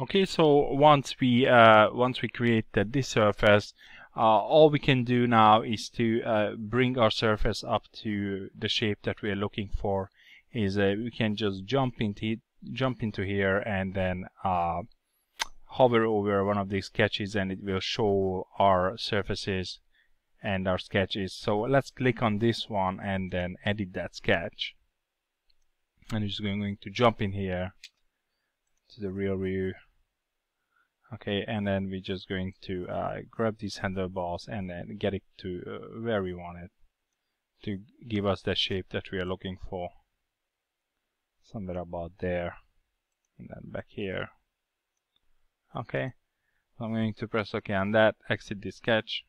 Okay, so once we uh, once we create this surface, uh, all we can do now is to uh, bring our surface up to the shape that we are looking for. Is uh, we can just jump into jump into here and then uh, hover over one of these sketches and it will show our surfaces and our sketches. So let's click on this one and then edit that sketch. And just going to jump in here to the real view. Okay and then we're just going to uh, grab these handlebars and then get it to uh, where we want it to give us the shape that we are looking for. Somewhere about there and then back here. Okay so I'm going to press OK on that exit the sketch.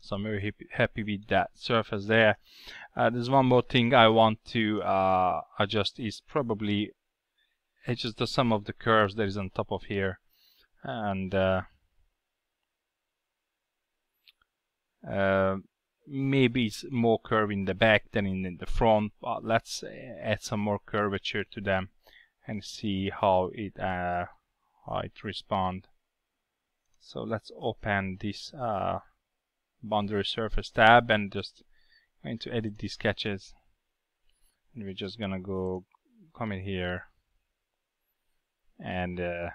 So I'm very happy with that surface there. Uh, there's one more thing I want to uh, adjust is probably it's just the sum of the curves that is on top of here. And uh, uh, maybe it's more curve in the back than in the front but let's add some more curvature to them and see how it uh, how it respond. So let's open this uh, boundary surface tab and just going to edit these sketches. And we're just gonna go come in here and uh,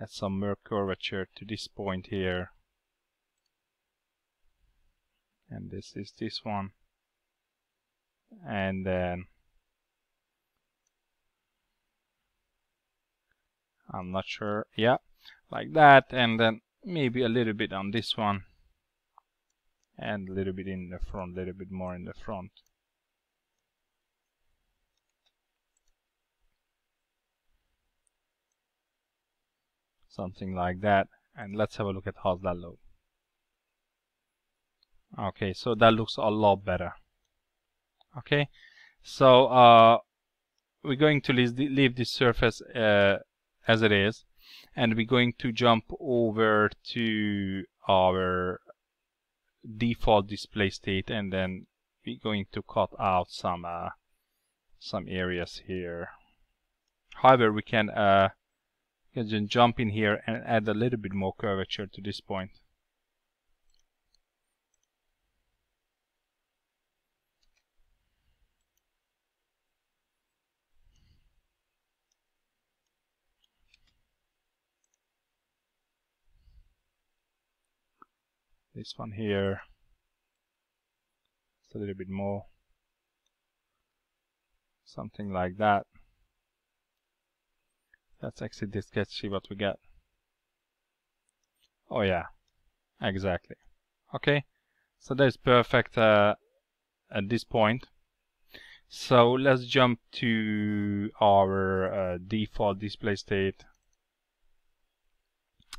add some more curvature to this point here. And this is this one. And then I'm not sure. Yeah like that. And then maybe a little bit on this one. And a little bit in the front a little bit more in the front something like that. And let's have a look at how that look. Okay so that looks a lot better. Okay so uh, we're going to leave this surface uh, as it is. And we're going to jump over to our default display state. And then we're going to cut out some uh, some areas here. However we can uh, can jump in here and add a little bit more curvature to this point. This one here, it's a little bit more, something like that. Let's exit this sketch, see what we get. Oh yeah, exactly. Okay, so that's perfect uh, at this point. So let's jump to our uh, default display state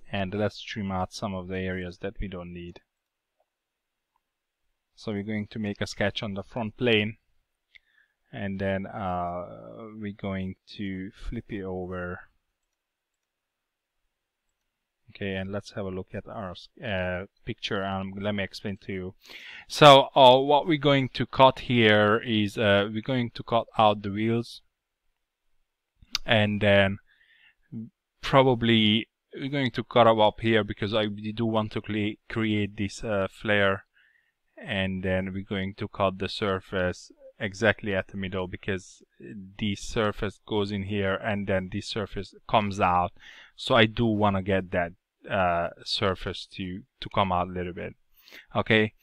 and let's trim out some of the areas that we don't need. So we're going to make a sketch on the front plane and then uh, we're going to flip it over okay and let's have a look at our uh, picture and let me explain to you. So uh, what we're going to cut here is uh, we're going to cut out the wheels. And then probably we're going to cut up here because I do want to create this uh, flare. And then we're going to cut the surface exactly at the middle because the surface goes in here and then the surface comes out. So I do want to get that uh, surface to to come out a little bit. Okay.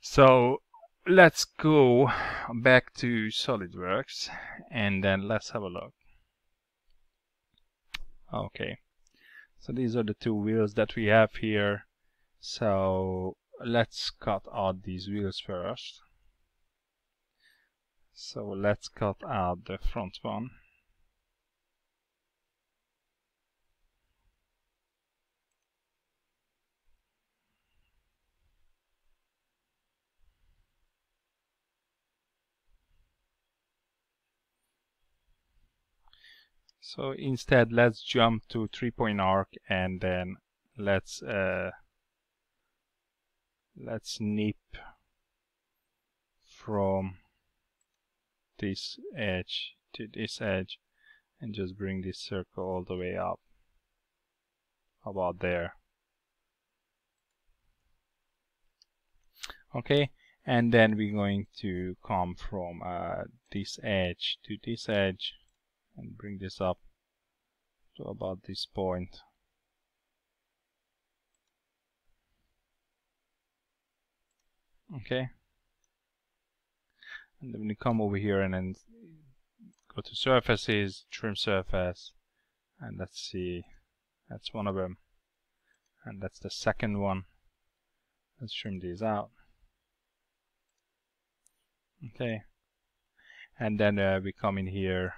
So let's go back to SolidWorks and then let's have a look. Okay. So these are the two wheels that we have here. So let's cut out these wheels first. So let's cut out the front one. So instead, let's jump to three-point arc and then let's uh, let's nip from this edge to this edge and just bring this circle all the way up about there. Okay and then we're going to come from uh, this edge to this edge and bring this up to about this point. Okay. And then we come over here and then go to surfaces trim surface and let's see. That's one of them. And that's the second one. Let's trim these out. Okay. And then uh, we come in here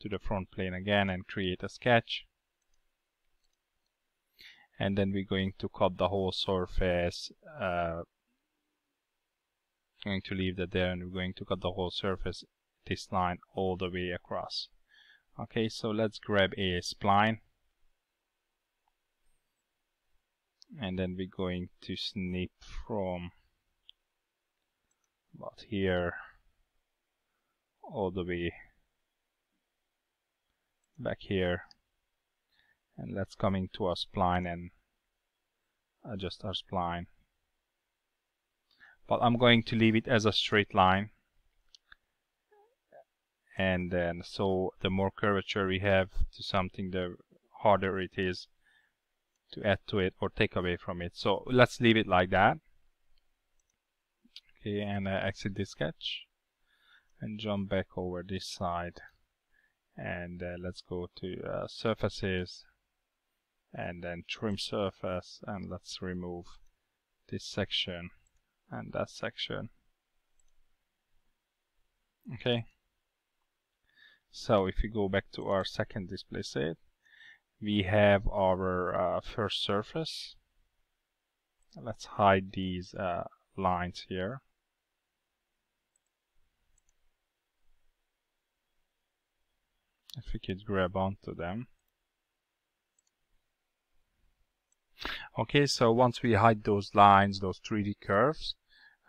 to the front plane again and create a sketch. And then we're going to cut the whole surface uh, going to leave that there and we're going to cut the whole surface this line all the way across. Okay so let's grab a spline. And then we're going to snip from about here all the way back here. And let's come into our spline and adjust our spline. But I'm going to leave it as a straight line. And then so the more curvature we have to something the harder it is to add to it or take away from it. So let's leave it like that. Okay and uh, exit the sketch and jump back over this side and uh, let's go to uh, surfaces. And then trim surface and let's remove this section and that section. Okay. So if we go back to our second display set we have our uh, first surface. Let's hide these uh, lines here if we could grab onto them. Okay so once we hide those lines those 3d curves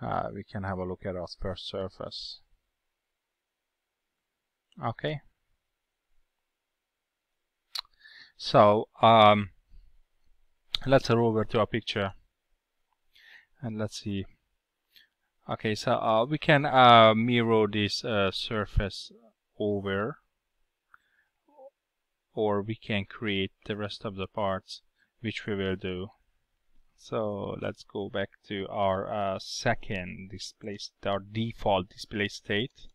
uh, we can have a look at our first surface. Okay. So um, let's head over to our picture and let's see. Okay so uh, we can uh, mirror this uh, surface over or we can create the rest of the parts which we will do. So let's go back to our uh, second display our default display state.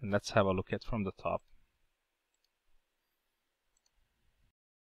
And let's have a look at from the top